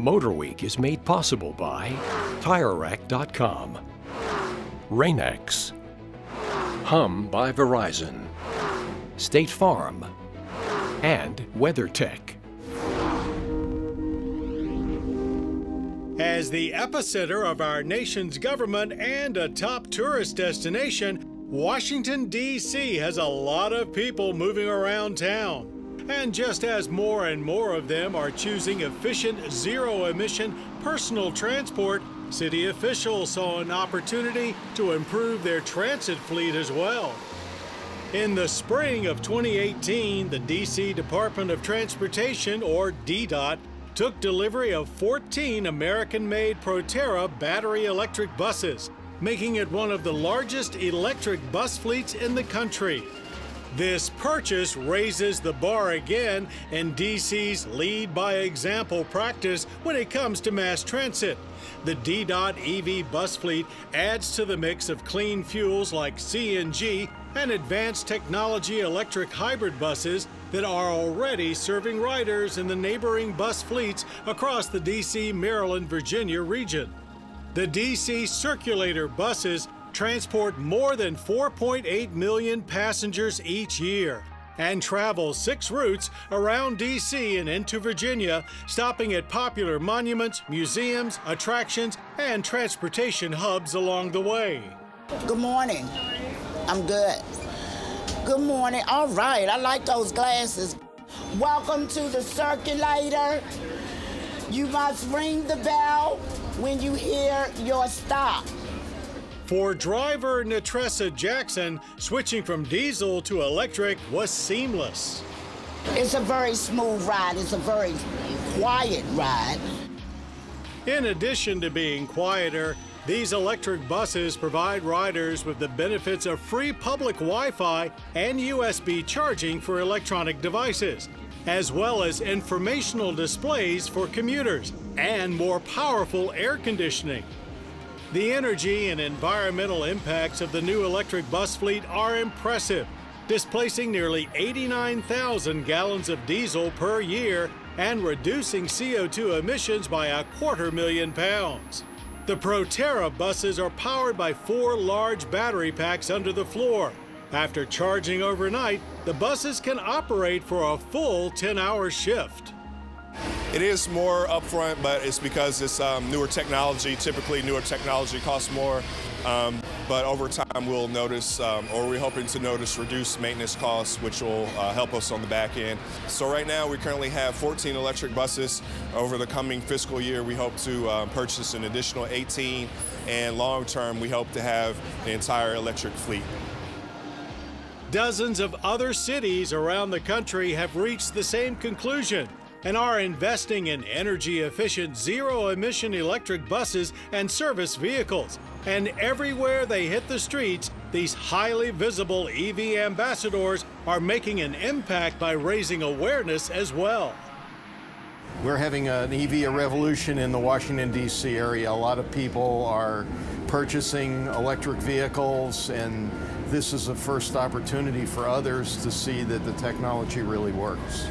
MotorWeek is made possible by TireRack.com, Rain-X, Hum by Verizon, State Farm, and WeatherTech. As the epicenter of our nation's government and a top tourist destination, Washington, D.C. has a lot of people moving around town. And just as more and more of them are choosing efficient, zero emission personal transport, city officials saw an opportunity to improve their transit fleet as well. In the spring of 2018, the DC Department of Transportation, or DDOT, took delivery of 14 American made Proterra battery electric buses, making it one of the largest electric bus fleets in the country. This purchase raises the bar again in DC's lead by example practice when it comes to mass transit. The DDOT EV bus fleet adds to the mix of clean fuels like CNG and advanced technology electric hybrid buses that are already serving riders in the neighboring bus fleets across the DC, Maryland, Virginia region. The DC circulator buses transport more than 4.8 million passengers each year and travel six routes around DC and into Virginia, stopping at popular monuments, museums, attractions, and transportation hubs along the way. Good morning. I'm good. Good morning. All right, I like those glasses. Welcome to the circulator. You must ring the bell when you hear your stop. For driver Natressa Jackson, switching from diesel to electric was seamless. It's a very smooth ride. It's a very quiet ride. In addition to being quieter, these electric buses provide riders with the benefits of free public Wi Fi and USB charging for electronic devices, as well as informational displays for commuters and more powerful air conditioning. The energy and environmental impacts of the new electric bus fleet are impressive, displacing nearly 89,000 gallons of diesel per year and reducing CO2 emissions by a quarter million pounds. The Proterra buses are powered by four large battery packs under the floor. After charging overnight, the buses can operate for a full 10 hour shift. It is more upfront, but it's because it's um, newer technology. Typically, newer technology costs more, um, but over time we'll notice, um, or we're hoping to notice, reduced maintenance costs, which will uh, help us on the back end. So right now we currently have 14 electric buses. Over the coming fiscal year, we hope to um, purchase an additional 18, and long term, we hope to have the entire electric fleet. Dozens of other cities around the country have reached the same conclusion and are investing in energy efficient zero emission electric buses and service vehicles. And everywhere they hit the streets, these highly visible EV ambassadors are making an impact by raising awareness as well. We're having an EV revolution in the Washington, D.C. area. A lot of people are purchasing electric vehicles, and this is a first opportunity for others to see that the technology really works.